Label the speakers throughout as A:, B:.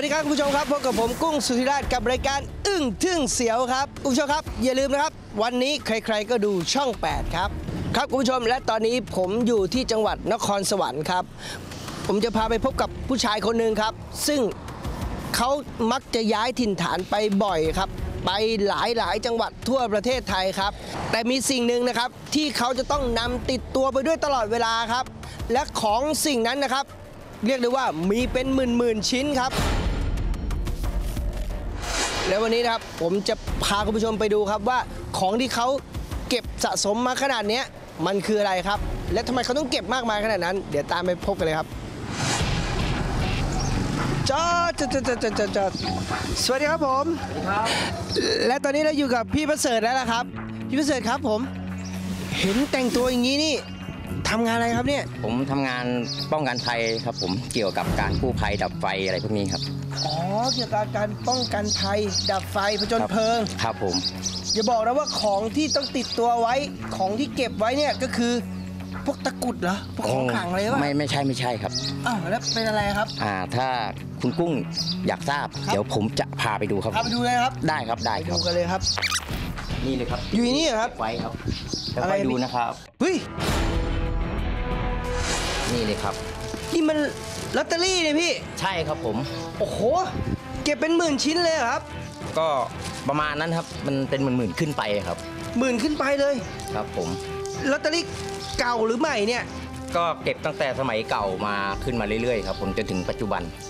A: วัสดีครับคุณผู้ชมครับพบกับผมกุ้งสุธิราชกับรายการอึ้งทึ่งเสียวครับคุณผู้ชมครับ อย่าลืมนะครับ วันนี้ใครๆก็ดูช่อง 8 ครับ ครับคุณผู้ชมและตอนนี้ผมอยู่ที่จังหวัดนครสวรรค์ครับ ผมจะพาไปพบกับผู้ชายคนหนึ่งครับ ซึ่งเขามักจะย้ายถิ่นฐานไปบ่อยครับ ไปหลายหลายจังหวัดทั่วประเทศไทยครับ แต่มีสิ่งหนึ่งนะครับที่เขาจะต้องนำติดตัวไปด้วยตลอดเวลาครับ และของสิ่งนั้นนะครับเรียกได้ว่ามีเป็นหมื่นหมื่นๆชิ้นครับ แล้ววันนี้นะครับผมจะพาคุณผู้ชมไปดูครับว่าของที่เขาเก็บสะสมมาขนาดนี้มันคืออะไรครับ และทำไมเขาต้องเก็บมากมายขนาดนั้น เดี๋ยวตามไปพบกันเลยครับจอดจอดจอดจอดจอดจอจอสวัสดีครับผม
B: ครับ
A: และตอนนี้เราอยู่กับพี่ประเสริฐแล้วล่ะครับ พี่ประเสริฐครับผม เห็นแต่งตัวอย่างนี้นี่ ทำงานอะไรครับเนี่ย
B: ผมทำงานป้องกันภัยครับ ผมเกี่ยวกับการกู้ภัยดับไฟอะไรพวกนี้ครับ
A: อ๋อ เกี่ยวกับการป้องกันภัย ดับไฟผจญเพลิง
B: ครับผม
A: อย่าบอกนะว่าของที่ต้องติดตัวไว้ของที่เก็บไว้เนี่ยก็คือ พวกตะกรุดเหรอพวกของขลังอะไรวะ
B: ไม่ไม่ใช่ไม่ใช่ครับ
A: อ้าวแล้วเป็นอะไรครับ
B: อ่า ถ้าคุณกุ้งอยากทราบ
A: ครับ
B: เดี๋ยวผมจะพาไปดูครับ
A: พาไปดูเลยครับ
B: ได้ครับได้
A: ไป
B: ครั
A: ดู
B: บ
A: กันเลยครับ
B: นี่เลยครับ
A: อยู่นี่เหรอครับ
B: เก็ไว้ครับแล้ว
A: อะไร
B: ไปดู
A: พี่
B: นะครับ
A: เฮ้ย
B: นี่เลยครับ
A: นี่มันลอตเตอรี่เนี่ยพี่
B: ใช่ครับผม
A: โอ้โห เก็บเป็นหมื่นชิ้นเลยเหรอครับ
B: ก็ประมาณนั้นครับ มันเป็นหมื่นๆขึ้นไปครับ
A: หมื่นขึ้นไปเลย
B: ครับผม
A: ลอตเตอรี่เก่าหรือใหม่เนี่ย
B: ก็เก็บตั้งแต่สมัยเก่ามาขึ้นมาเรื่อยๆครับผมจนถึงปัจจุบัน
C: โอ้โห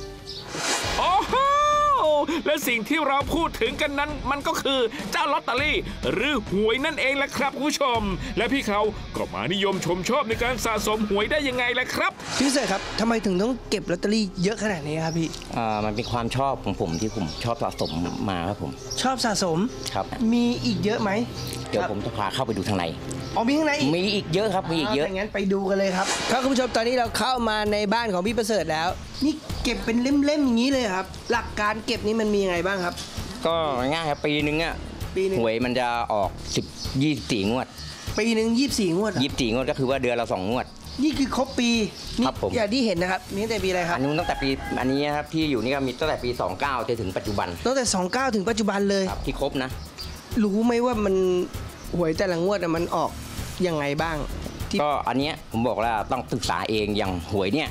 C: และสิ่งที่เราพูดถึงกันนั้น มันก็คือเจ้าลอตเตอรี่ หรือหวยนั่นเองแหละครับคุณผู้ชม และพี่เขาก็มานิยมชมชอบในการสะสมหวยได้ยังไงล่ะครับ
A: พี่พิเศษครับทำไมถึงต้องเก็บลอตเตอรี่เยอะขนาดนี้ครับพี่
B: อ่ามันเป็นความชอบของผมที่ผมชอบสะสมมาครับผม
A: ชอบสะสม
B: ครับ
A: มีอีกเยอะไหม
B: เดี๋ยว
A: ครับ
B: ผมจะพาเข้าไปดูทางใน
A: อ๋อมีข้างในอีก
B: มีอีกเยอะครับมีอีกเยอะ
A: ถ้างั้นไปดูกันเลยครับครับคุณผู้ชมตอนนี้เราเข้ามาในบ้านของพี่ประเสริฐแล้ว นี่เก็บเป็นเล่มๆอย่างนี้เลยเหรอครับ หลักการเก็บนี่มันมียังไงบ้างครับ
B: ก็ง่ายครับปีนึงอะ
A: ปีหนึ่ง
B: หวยมันจะออก10 24งวด
A: ปีหนึ่งยี่สิบสี่งวดเหรอ
B: 24งวดก็คือว่าเดือนละ2งวด
A: นี่คือครบปีนี่
B: ครับผม
A: อย่างที่เห็นนะครับมีตั้งแต่ปีอะไรครั
B: อั
A: บ
B: นนู้นตั้งแต่ปีอันนี้ครับที่อยู่นี่ก็มีตั้งแต่ปี 29จนถึงปัจจุบัน
A: ตั้งแต่ 29 ถึงปัจจุบันเลย
B: ครับที่ครบนะ
A: รู้ไหมว่ามันหวยแต่ละงวดอะมันออกยังไงบ้างที่
B: ก็อันเนี้ยผมบอกแล้วต้องศึกษาเองอย่างหวยเนี่ย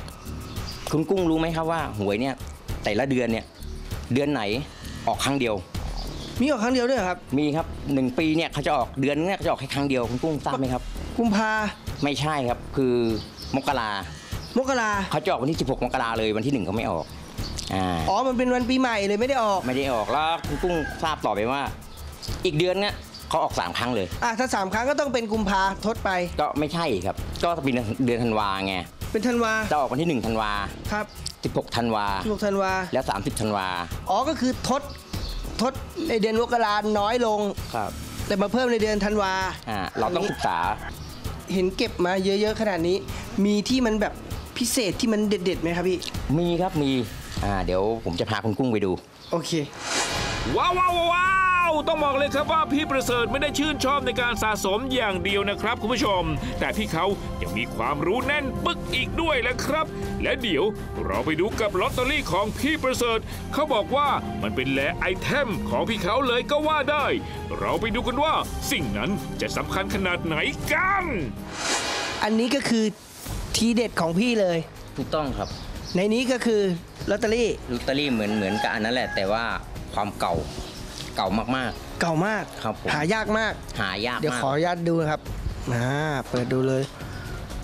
B: คุณกุ้งรู้ไหมครับว่าหวยเนี่ยแต่ละเดือนเนี่ยเดือนไหนออกครั้งเดียว
A: มีออกครั้งเดียวด้วยเหรอครับ
B: มีครับหนึ่งปีเนี่ยเขาจะออกเดือนนึงเนี่ยเขาจะออกแค่ครั้งเดียวคุณกุ้งทราบไหมครับ
A: กุมภา
B: ไม่ใช่ครับคือมกราม
A: กรา
B: เขาจะออกวันที่ 16 มกราเลยวันที่หนึ่งเขาไม่ออกอ่า
A: อ๋อ มันเป็นวันปีใหม่เลยไม่ได้ออก
B: ไม่ได้ออกแล้วคุณกุ้งทราบต่อไปว่า อีกเดือนเนี่ยเขาออกสามครั้งเลย
A: อะถ้าสามครั้งก็ต้องเป็นกุมภาทดไป
B: ก็ไม่ใช่ครับ ก็เป็นเดือนธันวาไง
A: เป็นธันวา
B: จะออกวันที่1ธันวา
A: ครับ
B: 16ธันวา
A: 16ธันวา
B: แล้ว 30ธันวา
A: อ๋อก็คือทดทดในเดือนมกราน้อยลง
B: ครับ
A: แต่มาเพิ่มในเดือนธันวา
B: อ่าเราต้องศึกษา
A: เห็นเก็บมาเยอะๆขนาดนี้ มีที่มันแบบพิเศษที่มันเด็ดๆไหมครับพี่
B: มีครับมีอ่าเดี๋ยวผมจะพาคุณกุ้งไปดู
A: โอเค
C: ว้าวว้าวว้าวต้องบอกเลยครับว่าพี่ประเสริฐไม่ได้ชื่นชอบในการสะสมอย่างเดียวนะครับคุณผู้ชม แต่พี่เขายังมีความรู้แน่นปึกอีกด้วยแหละครับ และเดี๋ยวเราไปดูกับลอตเตอรี่ของพี่ประเสริฐ เขาบอกว่ามันเป็นแหล่ไอเทมของพี่เขาเลยก็ว่าได้ เราไปดูกันว่าสิ่งนั้นจะสำคัญขนาดไหนกัน
A: อันนี้ก็คือทีเด็ดของพี่เลย
B: ถูกต้องครับ
A: ในนี้ก็คือลอตเตอรี่
B: ลอตเตอรี่เหมือนเหมือนกับอันนั้นแหละ แต่ว่าความเก่า เก่ามาก
A: เก่ามาก
B: ครับผม
A: หายากมาก
B: ๆ หายาก
A: เดี๋ยว
B: มาก
A: ขออนุญาตดูนะครับอ่าเปิดดูเลย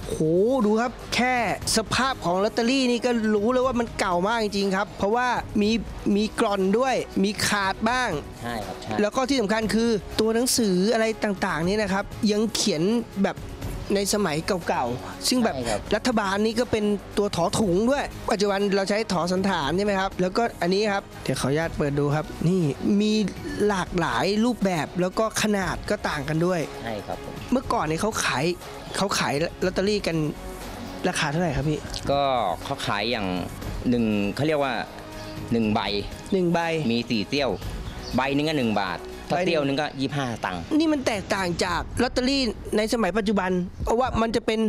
A: โหดูครับ แค่สภาพของลอตเตอรี่นี่ก็รู้เลยว่ามันเก่ามากจริงๆครับ เพราะว่ามีมีกร่อนด้วย มีขาดบ้าง
B: ใช่ครับใช่
A: แล้วก็ที่สำคัญคือตัวหนังสืออะไรต่างๆนี่นะครับ ยังเขียนแบบ ในสมัยเก่าๆ ซึ่งแบบ
B: ใช่ครับ
A: รัฐบาลนี่ก็เป็นตัวถอถุงด้วย ปัจจุบันเราใช้ถอสันฐานใช่ไหมครับ แล้วก็อันนี้ครับ เดี๋ยวขออนุญาตเปิดดูครับ นี่มีหลากหลายรูปแบบแล้วก็ขนาดก็ต่างกันด้วย
B: ใช่ครับผม
A: เมื่อก่อนเนี่ยเขาขายเขาขายลอตเตอรี่กันราคาเท่าไหร่ครับพี่
B: ก็เขาขายอย่างหนึ่งเขาเรียกว่าหนึ่งใบ
A: หนึ่งใบ
B: มีสี่เตี้ยว ใบหนึงก็หนึ่งบาท ถ้า
A: ใบหนึ่ง
B: เตี้ยวหนึงก็ยี่ห้าตังค์
A: นี่มันแตกต่างจากลอตเตอรี่ในสมัยปัจจุบัน เพราะว่ามันจะเป็น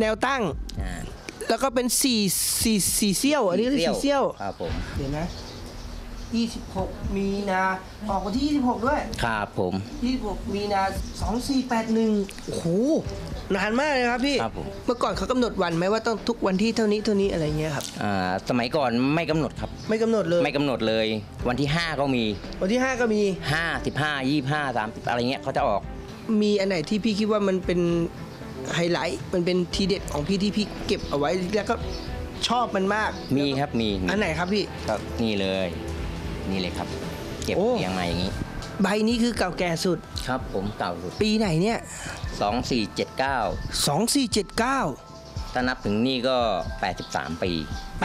A: แนวตั้ง
B: อ่า
A: แล้วก็เป็นสี่สี่สี่เซี่ยวอันนี้ก็สี่เซี่ยว
B: ครับผม
A: เดี๋ยวนะ 26 มีนา ออกวันที่ 26 ด้วย
B: ครับผม
A: 26 มีนา 2481 โอ้โห นานมากเลยครับพี่
B: ครับผม
A: เมื่อก่อนเขากำหนดวันไหมว่าต้องทุกวันที่เท่านี้เท่านี้อะไรเงี้ยครับ
B: อ่าสมัยก่อนไม่กำหนดครับ
A: ไม่กำหนดเลย
B: ไม่กำหนดเลย วันที่ 5 ก็มี
A: วันที่ 5 ก็มี
B: 5 15 25 30 อะไรเงี้ยเขาจะออก
A: มีอันไหนที่พี่คิดว่ามันเป็นไฮไลท์ มันเป็นทีเด็ดของพี่ที่พี่เก็บเอาไว้แล้วก็ชอบมันมาก
B: มีครับมีมี
A: อันไหนครับพี่
B: ครับนี่เลย นี่เลยครับ เก็บ
A: โอ้
B: เรียงมาอย่างนี้
A: ใบนี้คือเก่าแก่สุด
B: ครับ ผมเก่าสุด
A: ปีไหนเนี่ย
B: 2479
A: 2479
B: ถ้านับถึงนี่ก็ 83 ปี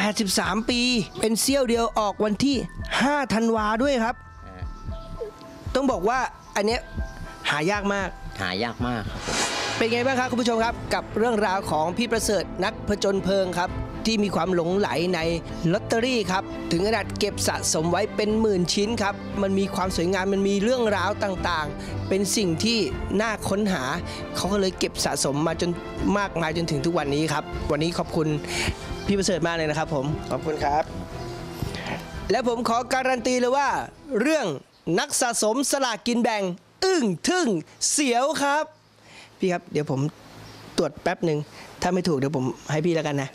A: 83 ปี เป็นเซี่ยวเดียวออกวันที่5ธันวาด้วยครับ
B: อ่า
A: ต้องบอกว่าอันเนี้ยหายากมาก
B: หายากมากครับผม
A: เป็นไงบ้างครับคุณผู้ชมครับ กับเรื่องราวของพี่ประเสริฐนักผจญเพลิงครับ ที่มีความหลงไหลในลอตเตอรี่ครับถึงขนาดเก็บสะสมไว้เป็นหมื่นชิ้นครับมันมีความสวยงามมันมีเรื่องราวต่างๆ เป็นสิ่งที่น่าค้นหา เขาก็เลยเก็บสะสมมาจนมากมายจนถึงทุกวันนี้ครับ วันนี้ขอบคุณพี่ประเสริฐมากเลยนะครับ ผมขอบคุณครับ และผมขอการันตีเลยว่า เรื่องนักสะสมสลากกินแบ่ง อึ้งทึ่งเสียวครับ พี่ครับ เดี๋ยวผมตรวจแป๊บหนึ่ง ถ้าไม่ถูกเดี๋ยวผมให้พี่แล้วกันนะ